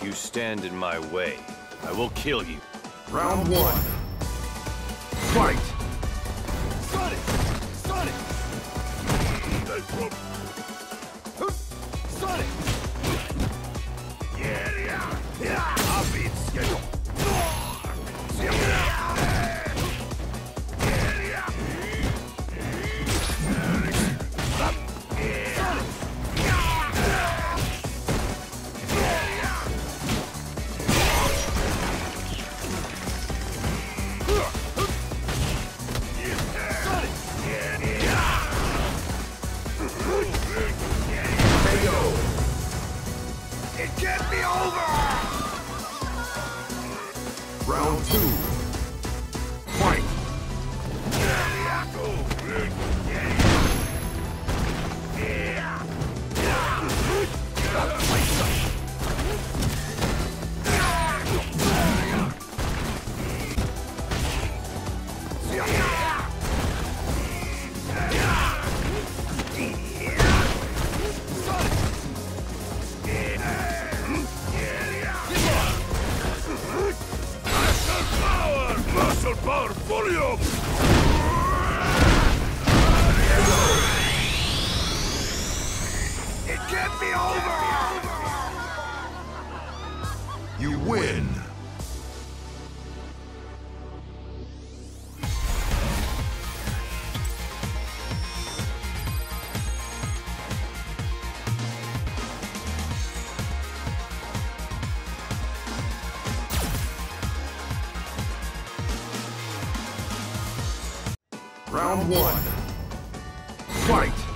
If you stand in my way, I will kill you. Round one. Fight! Sonic! Sonic! Sonic! It can't be over! Round two. Muscle Parfulium! Round one. Fight!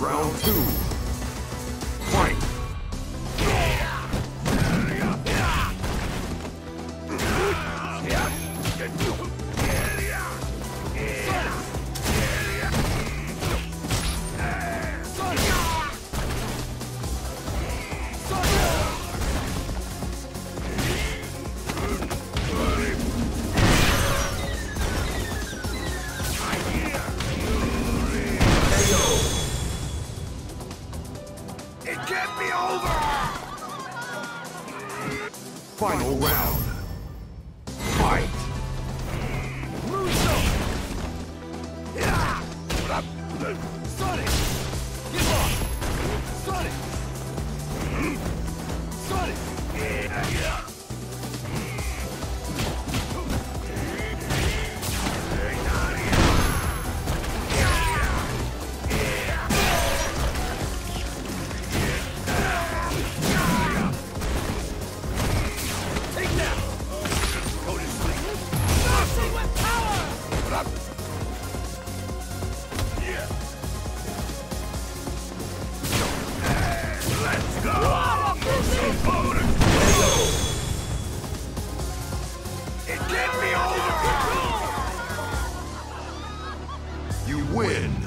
Round two. Get me over! Final round. Get me over! You win!